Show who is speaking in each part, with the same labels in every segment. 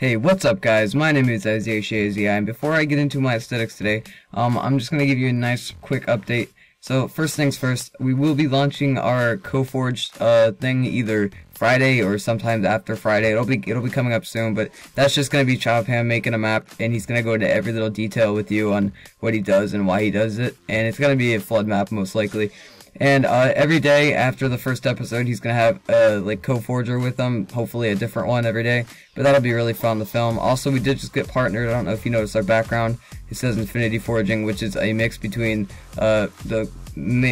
Speaker 1: Hey, what's up guys? My name is Isaiah Shazi, and before I get into my aesthetics today, um, I'm just going to give you a nice quick update. So, first things first, we will be launching our CoForge uh, thing either Friday or sometimes after Friday. It'll be it'll be coming up soon, but that's just going to be Chobham making a map, and he's going to go into every little detail with you on what he does and why he does it, and it's going to be a flood map most likely. And uh, every day after the first episode, he's gonna have a uh, like co-forger with him, hopefully a different one every day. But that'll be really fun to film. Also, we did just get partnered. I don't know if you noticed our background. It says Infinity Forging, which is a mix between uh, the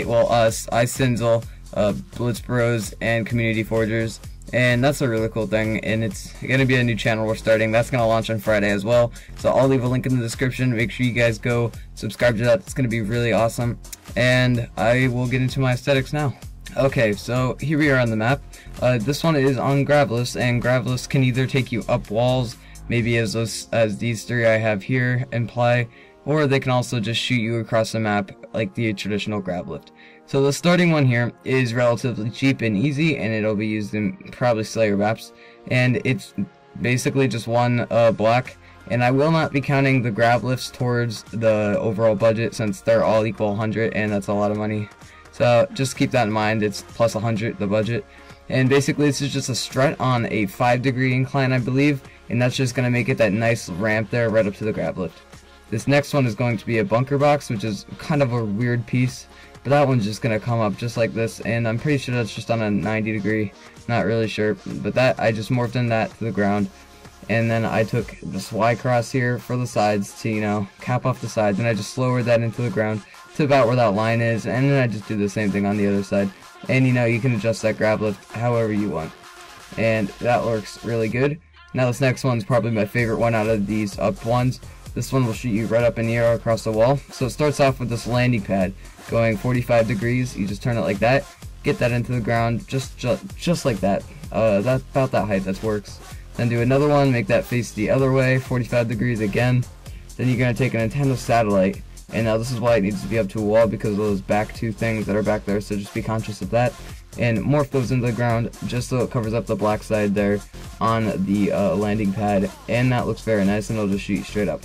Speaker 1: well us, iCinzel, uh, Blitz Bros, and Community Forgers and that's a really cool thing and it's gonna be a new channel we're starting. That's gonna launch on Friday as well. So I'll leave a link in the description. Make sure you guys go subscribe to that. It's gonna be really awesome. And I will get into my aesthetics now. Okay so here we are on the map. Uh, this one is on grav lifts and grav lifts can either take you up walls maybe as those as these three I have here imply or they can also just shoot you across the map like the traditional grav lift. So the starting one here is relatively cheap and easy and it'll be used in probably Slayer maps and it's basically just one uh, block and I will not be counting the grav lifts towards the overall budget since they're all equal 100 and that's a lot of money. So just keep that in mind, it's plus 100 the budget. And basically this is just a strut on a 5 degree incline I believe and that's just going to make it that nice ramp there right up to the grav lift. This next one is going to be a bunker box, which is kind of a weird piece. But that one's just going to come up just like this, and I'm pretty sure that's just on a 90 degree. Not really sure, but that I just morphed in that to the ground. And then I took this Y cross here for the sides to, you know, cap off the sides, and I just lowered that into the ground to about where that line is, and then I just do the same thing on the other side. And, you know, you can adjust that grav lift however you want. And that works really good. Now this next one's probably my favorite one out of these up ones. This one will shoot you right up in the air across the wall. So it starts off with this landing pad going 45 degrees. You just turn it like that, get that into the ground just just, just like that. Uh, about that height, that works. Then do another one, make that face the other way, 45 degrees again. Then you're going to take a antenna satellite, and now this is why it needs to be up to a wall because of those back two things that are back there, so just be conscious of that. And morph those into the ground just so it covers up the black side there on the uh, landing pad, and that looks very nice, and it'll just shoot straight up.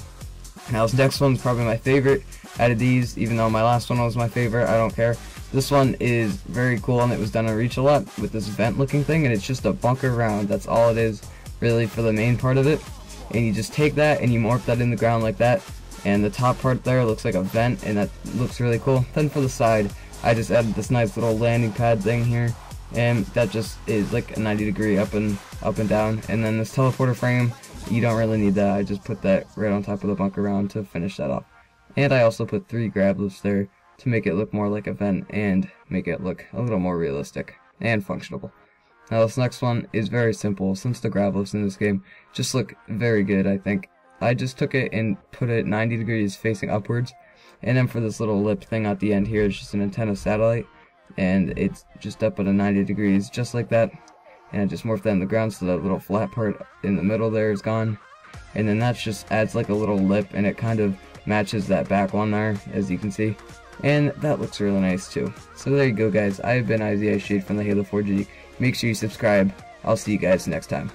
Speaker 1: Now this next one's probably my favorite out of these, even though my last one was my favorite, I don't care. This one is very cool and it was done on Reach a lot with this vent looking thing and it's just a bunker round, that's all it is really for the main part of it. And you just take that and you morph that in the ground like that and the top part there looks like a vent and that looks really cool. Then for the side, I just added this nice little landing pad thing here and that just is like a 90 degree up and up and down and then this teleporter frame you don't really need that. I just put that right on top of the bunker round to finish that off. And I also put three grab loops there to make it look more like a vent and make it look a little more realistic and functional. Now this next one is very simple since the grab loops in this game just look very good I think. I just took it and put it 90 degrees facing upwards and then for this little lip thing at the end here is just an antenna satellite and it's just up at a 90 degrees just like that and just morphed that in the ground so that little flat part in the middle there is gone. And then that just adds like a little lip and it kind of matches that back one there as you can see. And that looks really nice too. So there you go guys. I have been Isaiah Shade from the Halo Forge make sure you subscribe. I'll see you guys next time